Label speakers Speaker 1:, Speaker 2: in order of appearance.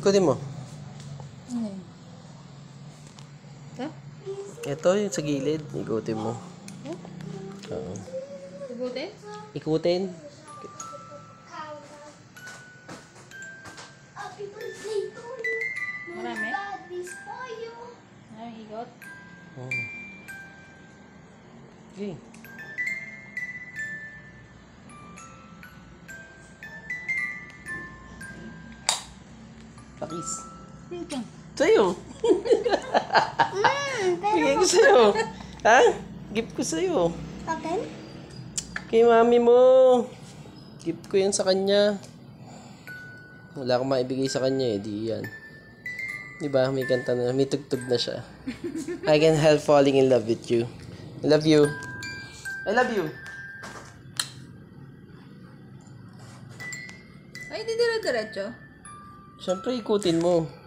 Speaker 1: Ikutin mo.
Speaker 2: Ano yun? Ha?
Speaker 1: Ito yung sa gilid. Ikutin mo. Oo.
Speaker 2: Sugutin?
Speaker 1: Ikutin.
Speaker 3: You.
Speaker 2: Marami? Ay, ikot.
Speaker 1: Oo. Okay. Pakis. Sa'yo. Bigay ko sa'yo. Ha? Gift ko sa'yo.
Speaker 3: Akin?
Speaker 1: Kay mami mo. Gift ko yan sa kanya. Wala akong maibigay sa kanya eh. Di yan. Di ba? May kanta na. May tugtog na siya. I can help falling in love with you. I love you. I love you.
Speaker 2: Ay, di dire-diretso.
Speaker 1: Siyempre, ikutin mo.